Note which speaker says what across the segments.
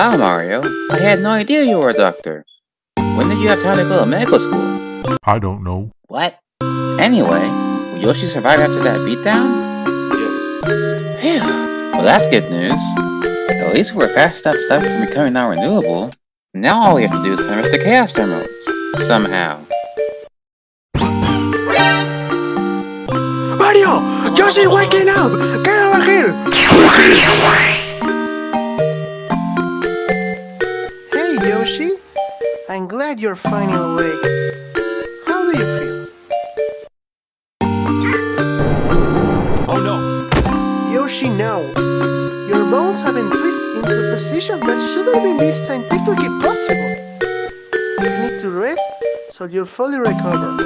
Speaker 1: Wow, Mario. I had no idea you were a doctor. When did you have time to go to medical school?
Speaker 2: I don't know.
Speaker 1: What? Anyway, will Yoshi survive after that beatdown?
Speaker 3: Yes.
Speaker 1: Phew. Well, that's good news. At least we're fast enough to stop it from becoming non-renewable. Now all we have to do is find the Chaos Emeralds. Somehow.
Speaker 3: Mario! Yoshi waking up! Get over here! Glad you're finally awake. How do you feel?
Speaker 2: Oh no!
Speaker 3: Yoshi, no. Your bones have been twisted into positions that shouldn't be made scientifically possible. You need to rest so you'll fully recover.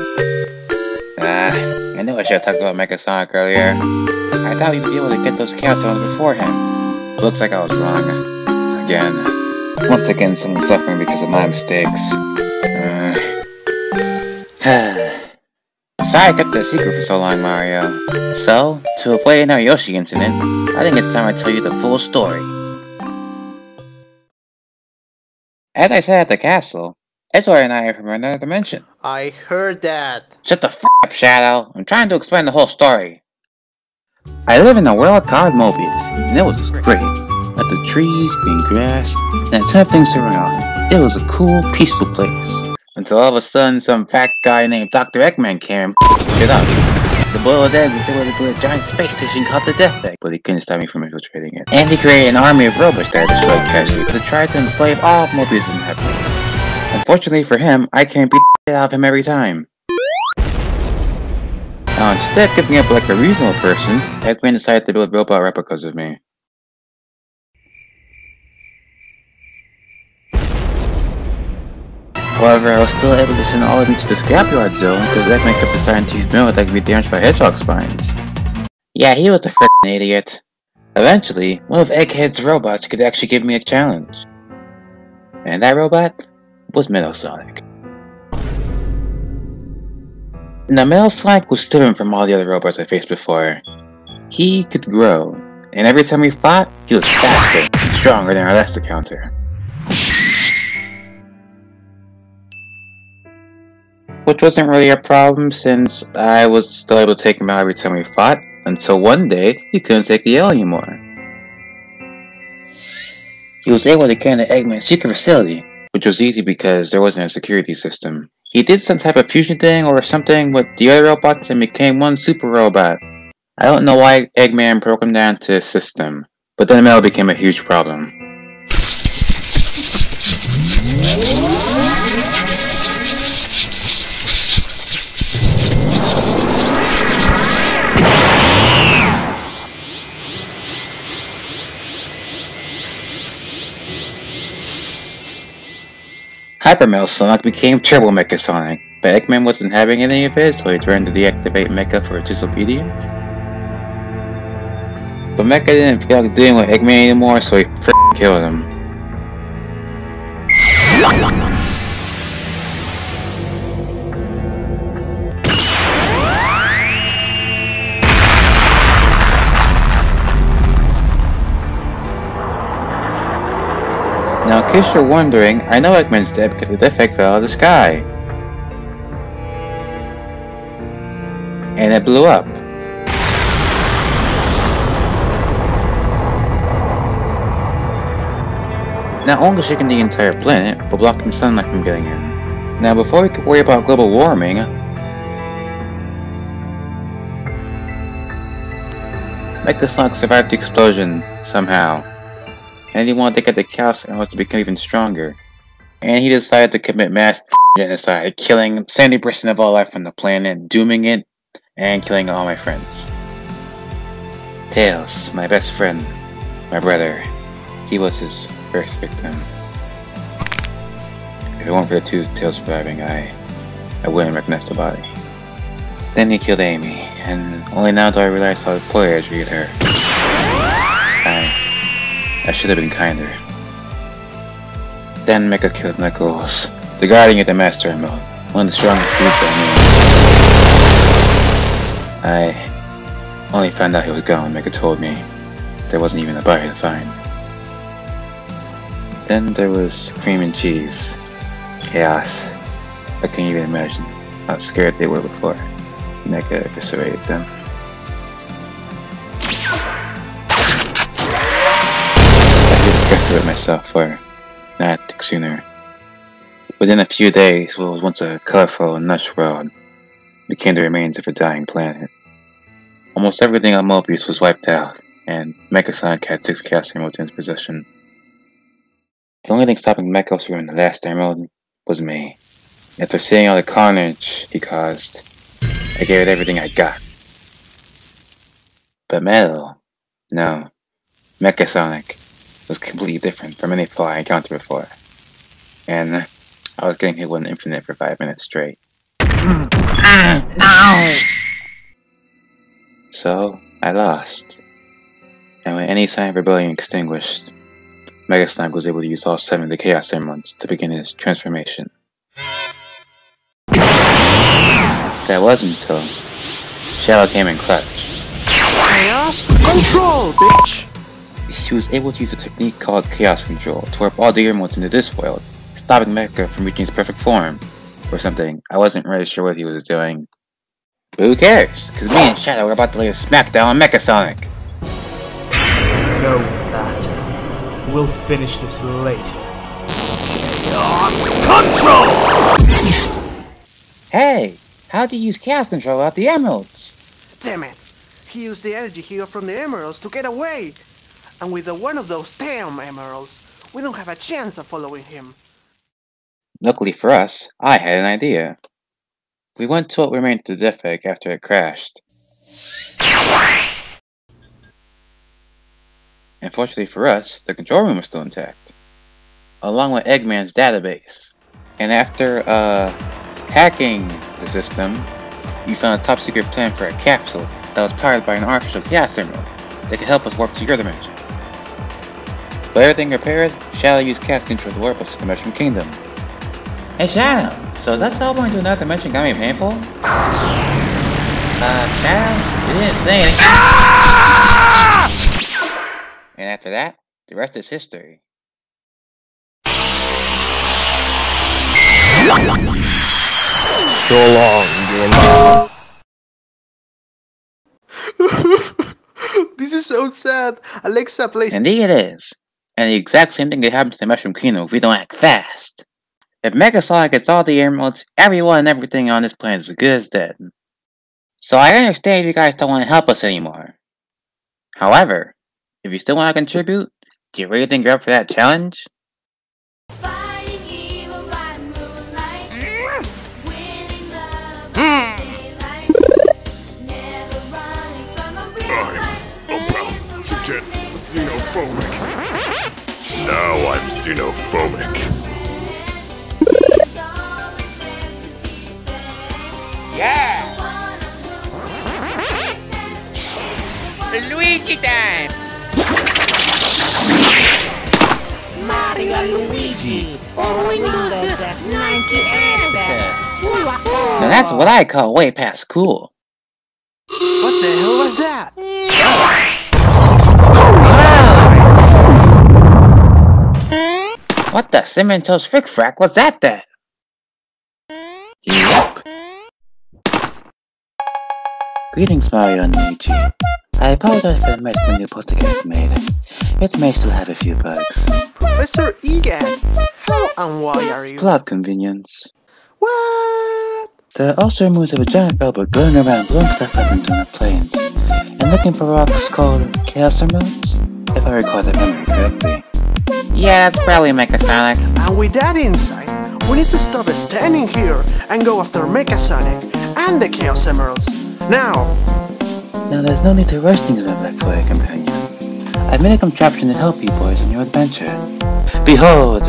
Speaker 1: Ah, I knew I should have talked about Mecha Sonic earlier. I thought we'd be able to get those Chaos Emeralds before him. Looks like I was wrong. Again. Once again, someone's suffering because of my mistakes. Uh, Sorry I kept it a secret for so long, Mario. So, to avoid another Yoshi incident, I think it's time I tell you the full story. As I said at the castle, Edward and I are from another dimension.
Speaker 3: I heard that.
Speaker 1: Shut the f up, Shadow. I'm trying to explain the whole story. I live in a world called Mobius, and it was great. Let the trees, green grass, and things around. It was a cool, peaceful place. Until all of a sudden, some fat guy named Dr. Eggman came and shit up. The boiled egg was able to build a giant space station called the Death Egg, but he couldn't stop me from infiltrating it. And he created an army of robots that destroyed Cassie to try to enslave all of Mobius' inhabitants. Unfortunately for him, I can't beat the shit out of him every time. Now instead of giving up like a reasonable person, Eggman decided to build robot replicas of me. However, I was still able to send all of them to the scrapyard zone because Eggman kept deciding to use metal that could be damaged by hedgehog spines. Yeah, he was a frickin' idiot. Eventually, one of Egghead's robots could actually give me a challenge. And that robot was Metal Sonic. Now, Metal Sonic was different from all the other robots I faced before. He could grow, and every time we fought, he was faster and stronger than our last encounter. Which wasn't really a problem since I was still able to take him out every time we fought, until one day he couldn't take the L anymore. He was able to get into Eggman's secret facility, which was easy because there wasn't a security system. He did some type of fusion thing or something with the other robots and became one super robot. I don't know why Eggman broke him down to his system, but then the Metal became a huge problem. Hyper Metal Sonic became Mecha Sonic, but Eggman wasn't having any of it, so he tried to deactivate Mecha for disobedience. But Mecha didn't feel like dealing with Eggman anymore, so he f***ing killed him. Case you're wondering, I know Eggman's dead because the Egg fell out of the sky. And it blew up. Not only shaking the entire planet, but blocking sunlight from getting in. Now, before we could worry about global warming, Sonic survived the explosion, somehow and he wanted to get the Chaos Emeralds to become even stronger. And he decided to commit mass genocide, killing 70% of all life on the planet, dooming it, and killing all my friends. Tails, my best friend, my brother, he was his first victim. If it weren't for the two Tails surviving, I, I wouldn't recognize the body. Then he killed Amy, and only now do I realize how poorly I treated her. I should have been kinder. Then Mecha killed Knuckles, the guardian of the Master Emerald, one of the strongest dudes I knew. I only found out he was gone when Mecha told me there wasn't even a body to find. Then Then there was cream and cheese. Chaos. I can't even imagine how scared they were before Mecha eviscerated them. Myself, or not think sooner. Within a few days, what was once a colorful and lush world became the remains of a dying planet. Almost everything on Mobius was wiped out, and Mecha Sonic had six Chaos Emeralds in his possession. The only thing stopping Mechos from the last Emerald was me. After seeing all the carnage he caused, I gave it everything I got. But Metal, no. Mechasonic was completely different from any foe I encountered before. And I was getting hit with an infinite for five minutes straight. So, I lost. And when any sign of rebellion extinguished, Mecha Sonic was able to use all seven of the Chaos Emeralds to begin his transformation. That was until Shadow came in clutch.
Speaker 3: Chaos control, bitch!
Speaker 1: He was able to use a technique called Chaos Control to warp all the emeralds into this world, stopping Mecha from reaching its perfect form, or something. I wasn't really sure what he was doing. But who cares? Because me and Shadow were about to lay a smackdown on Mecha Sonic.
Speaker 4: No matter. We'll finish this later. Chaos Control!
Speaker 1: Hey! How do you use Chaos Control without the emeralds?
Speaker 3: Damn it! He used the energy here from the emeralds to get away! And with one of those damn emeralds, we don't have a chance of following him.
Speaker 1: Luckily for us, I had an idea. We went to what remained of the Egg after it crashed. Unfortunately for us, the control room was still intact, along with Eggman's database. And after, uh, hacking the system, we found a top secret plan for a capsule that was powered by an artificial chaos emerald that could help us warp to your dimension. With everything repaired, Shadow used Chaos Control to warp us to the Mushroom Kingdom. Hey Shadow, so is that teleporting to another dimension gonna be painful? Uh, Shadow, you didn't say anything. And after that, the rest is history.
Speaker 2: So long, Game.
Speaker 3: this is so sad. Alexa plays.
Speaker 1: Indeed it is. And the exact same thing could happen to the Mushroom Kingdom if we don't act fast. If Mecha Sonic gets all the emeralds, everyone and everything on this planet is as good as dead. So I understand if you guys don't want to help us anymore. However, if you still want to contribute, do you really think you're up for that challenge?
Speaker 5: Fight.
Speaker 2: about to get xenophobic. Now I'm xenophobic.
Speaker 5: She's always there to defend.
Speaker 6: Yeah!
Speaker 5: Wanna
Speaker 6: Luigi time!
Speaker 7: Mario and Luigi for Windows 98.
Speaker 1: Now that's what I call way past cool.
Speaker 3: What the hell was that?
Speaker 1: Cimentos frick frack was that then? Yep. Greetings Mario and Luigi. I apologize for the mess my new podcast made. It may still have a few bugs.
Speaker 3: Professor Egan! How and why are you?
Speaker 1: Plot convenience.
Speaker 3: What?
Speaker 1: The also removed of a giant bellbird going around blowing stuff up into the plains and looking for rocks called Chaos Emeralds, if I recall that memory correctly. Yeah, that's probably Mechasonic.
Speaker 3: And with that insight, we need to stop standing here and go after Mechasonic and the Chaos Emeralds. Now!
Speaker 1: Now there's no need to rush things, my Black Fire companion. I've made a contraption to help you boys on your adventure. Behold!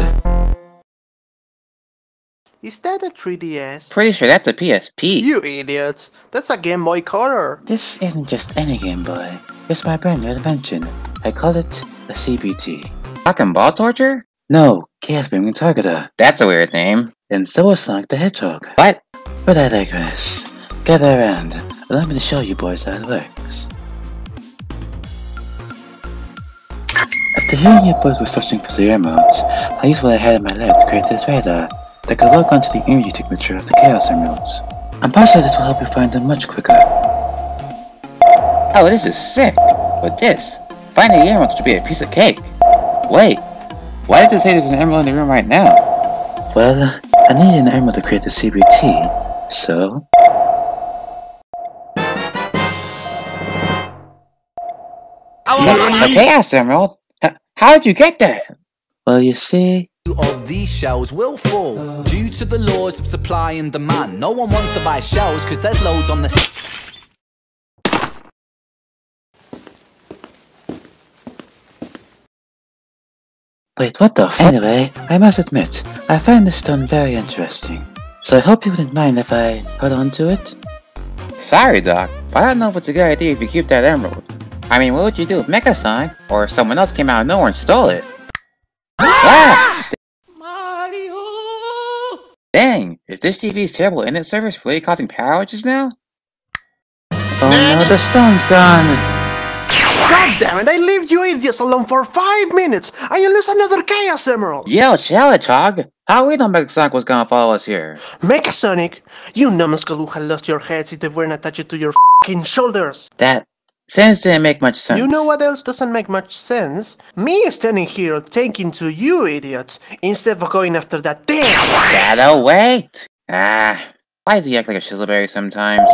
Speaker 3: Is that a 3DS?
Speaker 1: Pretty sure that's a PSP.
Speaker 3: You idiots! That's a Game Boy Color!
Speaker 1: This isn't just any Game Boy. It's my brand new invention. I call it a CBT. Talking ball torture? No, Beam Targeter. That's a weird name. And so is Sonic the Hedgehog. What? But I digress. Gather around. Allow me to show you boys how it works. After hearing you boys were searching for the emeralds, I used what I had in my lab to create this radar that could log onto the energy signature of the Chaos Emeralds. I'm positive this will help you find them much quicker. Oh, this is sick! But this, finding the emerald should be a piece of cake. Wait, why did it say there's an emerald in the room right now? Well, I need an emerald to create the CBT, so... A Chaos Emerald? H- How did you get that? Well, you see...
Speaker 6: of these shells will fall due to the laws of supply and demand. No one wants to buy shells because there's loads on the.
Speaker 1: Wait, what the f- Anyway, I must admit, I find this stone very interesting. So I hope you wouldn't mind if I hold on to it? Sorry, Doc, but I don't know if it's a good idea if you keep that emerald. I mean, what would you do if Megasonic or someone else came out of nowhere and stole it? Ah! Mario! Dang, is this TV's terrible internet service really causing power outages now? Oh no, the stone's gone!
Speaker 3: God damn it, I leave you idiots alone for five minutes and you lose another Chaos Emerald!
Speaker 1: Yo, chill it, Chog! How we know Megasonic was gonna follow us here?
Speaker 3: Mechasonic, you numbskull who had lost your heads if they weren't attached to your fing shoulders.
Speaker 1: That sense didn't make much sense.
Speaker 3: You know what else doesn't make much sense? Me standing here taking to you idiots instead of going after that damn
Speaker 1: Shadow, wait! Ah, why does he act like a chiselberry sometimes?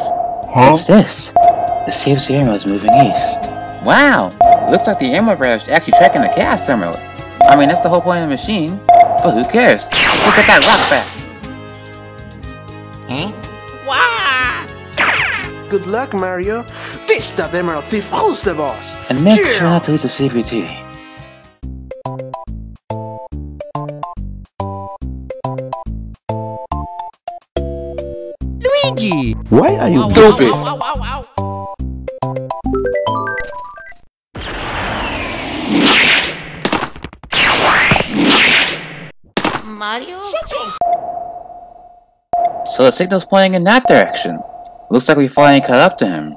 Speaker 1: What's this? The CFC Emerald is moving east. Wow! Looks like the Emerald Radar is actually tracking the Chaos Emerald. I mean, that's the whole point of the machine. But who cares? Let's go get that rock back! Hmm?
Speaker 3: Good luck, Mario. Teach that emerald thief who's the boss.
Speaker 1: And make
Speaker 3: Yeah.
Speaker 1: sure not to leave the CBT.
Speaker 7: Luigi!
Speaker 2: Why are you stupid?
Speaker 5: Mario?
Speaker 1: So the signal's pointing in that direction. Looks like we finally caught up to him.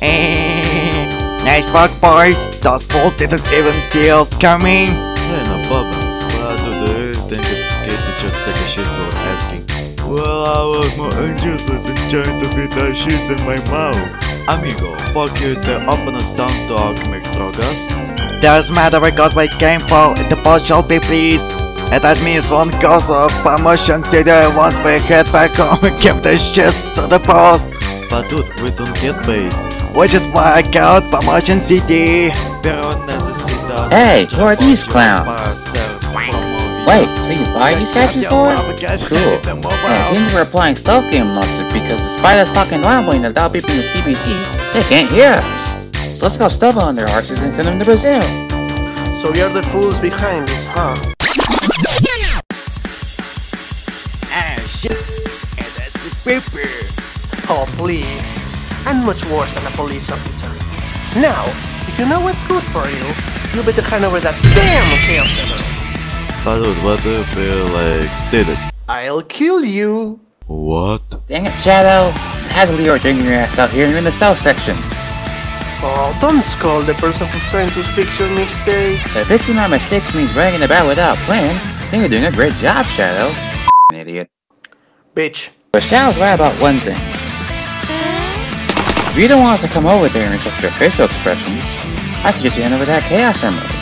Speaker 8: Eh, nice work, boys. Those fools didn't even see us coming.
Speaker 9: Yeah, no problem. But do the think it's okay to just take a shit for asking? Well, I was more interested in trying to fit that shit in my mouth. Amigo, fuck you to open a stone dog, McDrogas.
Speaker 8: Doesn't matter what we came for, the boss shall be pleased. And that means one goes of promotion city once we head back home and give the shit to the boss.
Speaker 9: But dude, we don't get paid.
Speaker 8: Which is why I got promotion city.
Speaker 1: Hey, who are these clowns? Wait, so you buy these guys before? Cool. Yeah, it seems we're applying stealth game logic because despite us talking loudly and without beeping the CBT, they can't hear us. So let's go stubble on their arses and send them to Brazil.
Speaker 3: So we are the fools behind this, huh?
Speaker 8: Ah, shit. And that's the paper.
Speaker 3: Oh, please. I'm much worse than a police officer. Now, if you know what's good for you, you better hand over that damn Chaos Emerald.
Speaker 9: But dude, what do you feel like did it?
Speaker 3: I'll kill you.
Speaker 9: What?
Speaker 1: Dang it, Shadow! Sadly, you're dragging your ass out here and you're in the stealth section.
Speaker 3: Oh, don't scold the person who's trying to fix your mistakes.
Speaker 1: If fixing our mistakes means bragging about without plan, then you're doing a great job, Shadow. An idiot.
Speaker 3: Bitch.
Speaker 1: But Shadow's right about one thing. If you don't want us to come over there and check your facial expressions, I suggest you hand over that Chaos Emerald.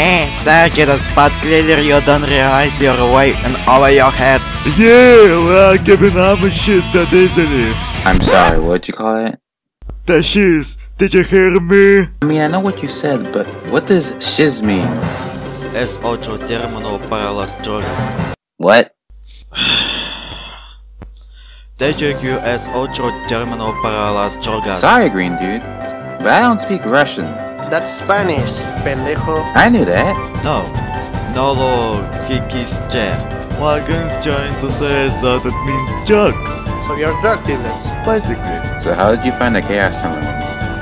Speaker 8: Eh, thank you, but clearly you don't realize your weight and over your head.
Speaker 9: Yeah, we're giving up a shit that easily.
Speaker 1: I'm sorry, what'd you call it?
Speaker 9: The shiz, did you hear me?
Speaker 1: I mean, I know what you said, but what does shiz mean?
Speaker 9: Es ocho término para las drogas.
Speaker 1: What?
Speaker 9: TGQ es otro término para las drogas.
Speaker 1: Sorry, Green Dude, but I don't speak Russian.
Speaker 3: That's Spanish, pendejo.
Speaker 1: I knew that.
Speaker 9: No, no lo kikiste. Wagon's trying to say is that it means drugs.
Speaker 3: So you're drug dealers.
Speaker 9: Basically,
Speaker 1: So how did you find the Chaos Emerald?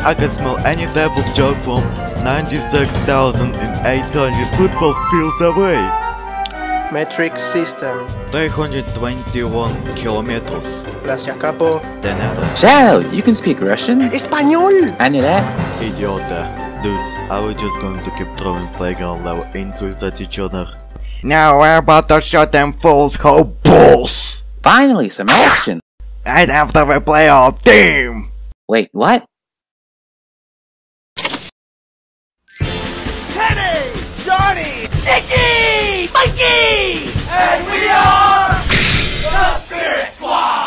Speaker 9: I can smell any type of drug from 96,800 football fields away.
Speaker 3: Metric system.
Speaker 9: 321 kilometers.
Speaker 3: Gracias, capo.
Speaker 9: De nada.
Speaker 1: Shadow, you can speak Russian?
Speaker 3: ¡Español!
Speaker 1: I knew that.
Speaker 9: Idiota. Dudes, I was just going to keep throwing playground level insults at each other.
Speaker 8: Now we're about to shut them fools how balls!
Speaker 1: Finally, some action.
Speaker 8: Right after we play our team!
Speaker 1: Wait, what?
Speaker 4: Kenny, Johnny, Nicky, Mikey, and we are the Spirit Squad.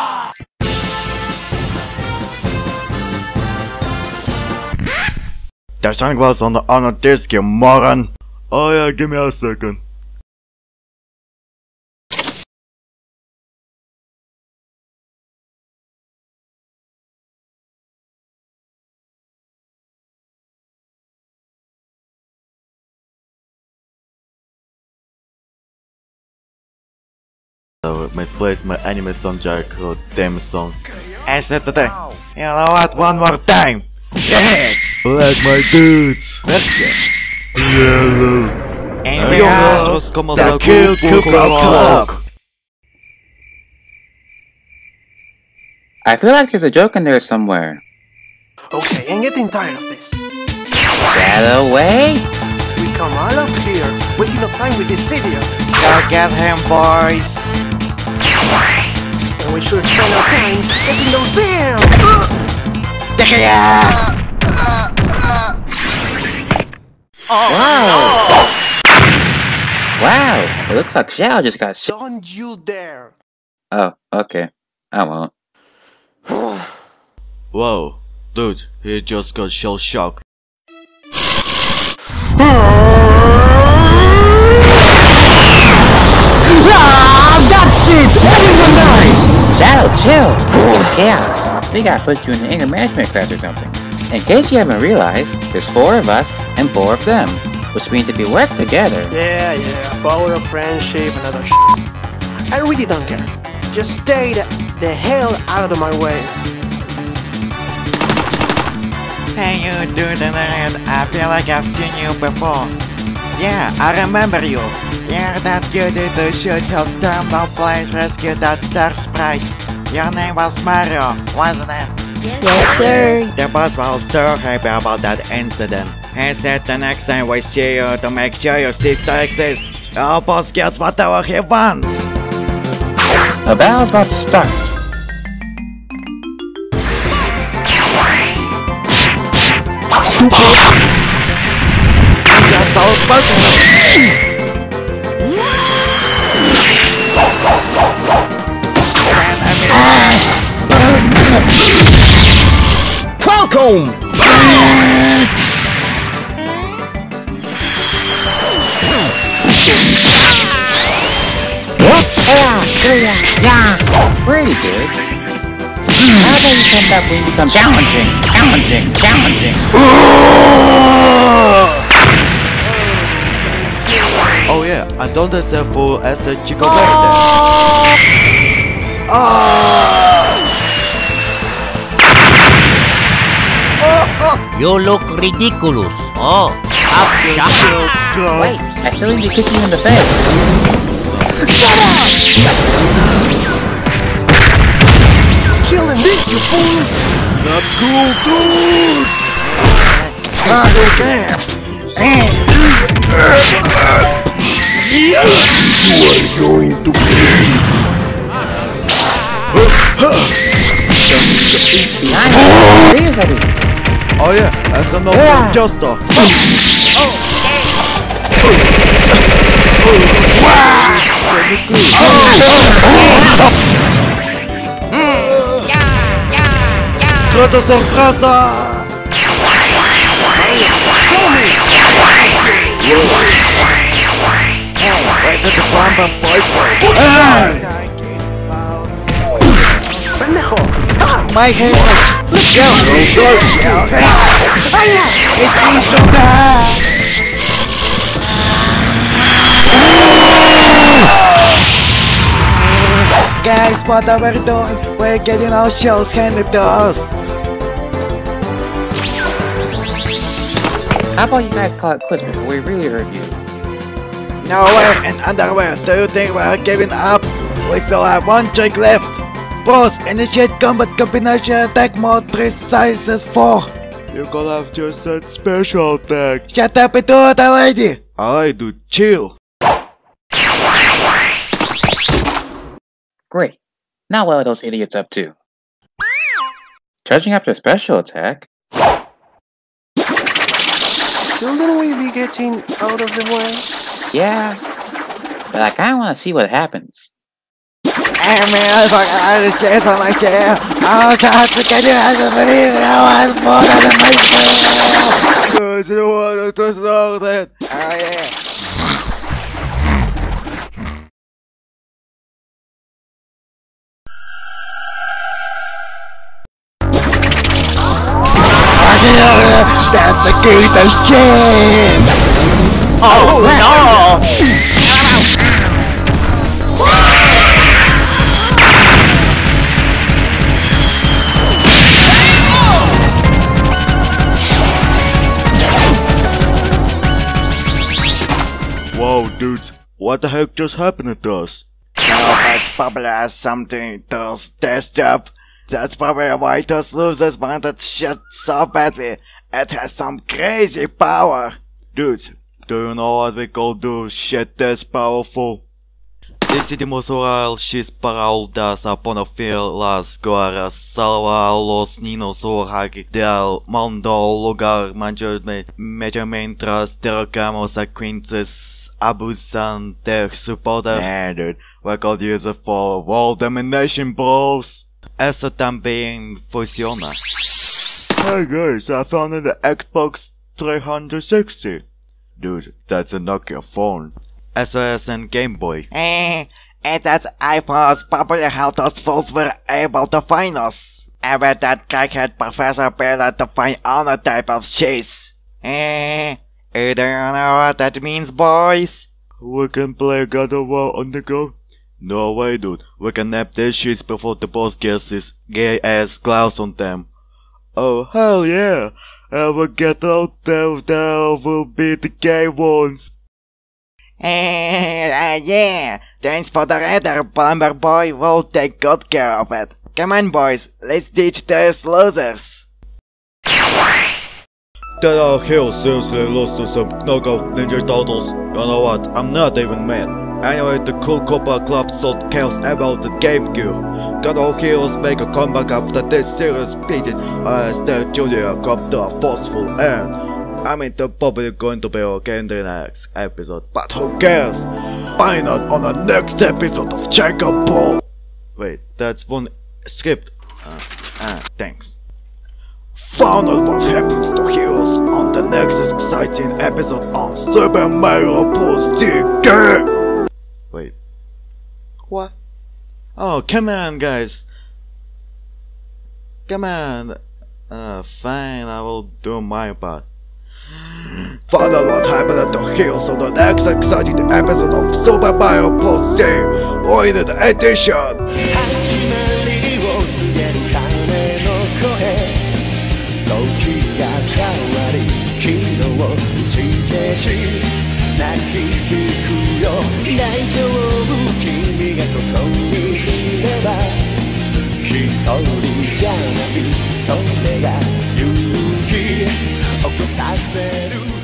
Speaker 8: The song was on the on a disc, you moron!
Speaker 9: Oh yeah, give me a second. So, misplaced my anime soundtrack called theme song.
Speaker 8: I said to them, you know what, one more time! Yeah!
Speaker 9: Like my dudes! Yellow!
Speaker 8: And we
Speaker 9: Yo,
Speaker 8: are
Speaker 9: nosotros
Speaker 8: the
Speaker 9: la
Speaker 8: Kill
Speaker 9: Cuckoo
Speaker 8: Koopa
Speaker 9: Club.
Speaker 8: Club!
Speaker 1: I feel like there's a joke in there somewhere.
Speaker 3: Okay, I'm getting tired of this.
Speaker 1: Shadow, wait!
Speaker 3: We come all up here, wasting no time with this idiot.
Speaker 8: Go get him, boys!
Speaker 3: And we should spend our time getting those down!
Speaker 1: Oh, wow! Wow, it looks like Shadow just got shot.
Speaker 3: Don't you dare!
Speaker 1: Oh, okay. I won't.
Speaker 9: Whoa, dude, he just got shell shocked.
Speaker 1: Shadow, chill! It's chaos. We gotta put you in an anger management class or something. In case you haven't realized, there's four of us and four of them. Which means if we work together,
Speaker 3: Yeah, yeah, power of friendship and other sh**. I really don't care. Just stay the, the hell out of my way.
Speaker 8: Hey you dude in the red, I feel like I've seen you before. Yeah, I remember you. You're that kid who the shoot have stormed our place, rescued that star sprite. Your name was Mario, wasn't it?
Speaker 7: Yes, sir.
Speaker 8: The boss was so happy about that incident. He said the next time we see you to make sure your sister exists, our boss gets whatever he wants.
Speaker 1: a battle's about to start.
Speaker 8: Just outspoken.
Speaker 2: Welcome!
Speaker 1: Pretty good. How about you come back when you become challenging, challenging, challenging?
Speaker 9: Oh yeah, and don't accept for as a Chico Verde.
Speaker 2: You look ridiculous. Oh, up, shut
Speaker 1: Wait, I still need to kick you in the face. Shut up!
Speaker 3: Chill in this, you fool!
Speaker 9: Not cool, dude!
Speaker 1: Behind you, seriously.
Speaker 9: Oh yeah, that's another
Speaker 1: Yeah.
Speaker 9: just Justo.
Speaker 8: Grote sorpresa! Where did the bomber boy
Speaker 3: ¡Pendejo!
Speaker 8: My hand! Let's go! It's Guys, what are we doing? We're getting our shells handed to us.
Speaker 1: How about you guys call it quits before we really hurt you?
Speaker 8: No way in underwear. Do you think we're giving up? We still have one trick left. Boss, initiate combat combination attack mode 3 sizes 4.
Speaker 9: You're going to have just said special attack.
Speaker 8: Shut up and do it already.
Speaker 9: Alright, dude, chill.
Speaker 1: Great. Now what are those idiots up to? Charging up their special attack?
Speaker 3: Shouldn't we be getting out of the way?
Speaker 1: Yeah. But I kinda wanna see what happens.
Speaker 8: Hey man, I fucking had to chase on my chair. Oh god, can you have to believe it? I was more than my chair.
Speaker 9: Don't you want to know that?
Speaker 8: Oh yeah. That's the gate of shame!
Speaker 2: Oh no!
Speaker 9: Dudes, what the heck just happened to us?
Speaker 8: That's probably something to test up. That's probably why those losers wanted shit so badly. It has some crazy power.
Speaker 9: Dudes, do you know what we call do shit that's powerful? Decidimos orar X paraudas aponofiel las guerras salva los niños orag del mundo lugar mayor medio mientras derrocamos a quinces abusan de su poder.
Speaker 8: Yeah, dude.
Speaker 9: We could use it for world domination bros. Eso también funciona. Hey guys, I found the Xbox 360. Dude, that's a Nokia phone. Es en Game Boy.
Speaker 8: Eh, and that's iPhone's probably how those fools were able to find us. I bet that crackhead Professor Bella to find other type of cheese. Eh, you don't know what that means, boys?
Speaker 9: We can play God of War on the go? No way, dude. We can nap their shits before the boss gets his gay ass gloves on them. Oh, hell yeah! And we get out there, there will be the gay ones.
Speaker 8: Uh, yeah, thanks for the radar, Plumber Boy. We'll take good care of it. Come on, boys, let's teach those losers.
Speaker 9: That our hero seriously lost to some knockout ninja turtles. You know what? I'm not even mad. Anyway, the cool Koopa Club sold chaos about the Game Gear. God all heroes make a comeback after this series beating as the Junior to a forceful end. I mean, the probably going to be okay in the next episode, but who cares? Find out on the next episode of Dragon Ball! Wait, that's one script. Uh, ah, thanks. Found out what happens to heroes on the next exciting episode on Super Mario Bros. Z. Wait. What? Oh, come on, guys. Come on. Uh, fine, I will do my part. Find out what happened to heroes on the next exciting episode of Super Mario Bros. Z. Limited Edition.
Speaker 4: 始まりを告げる鐘の声時が変わり昨日を打ち消し泣き響くよ大丈夫君がここにいれば一人じゃないそれが起こさせる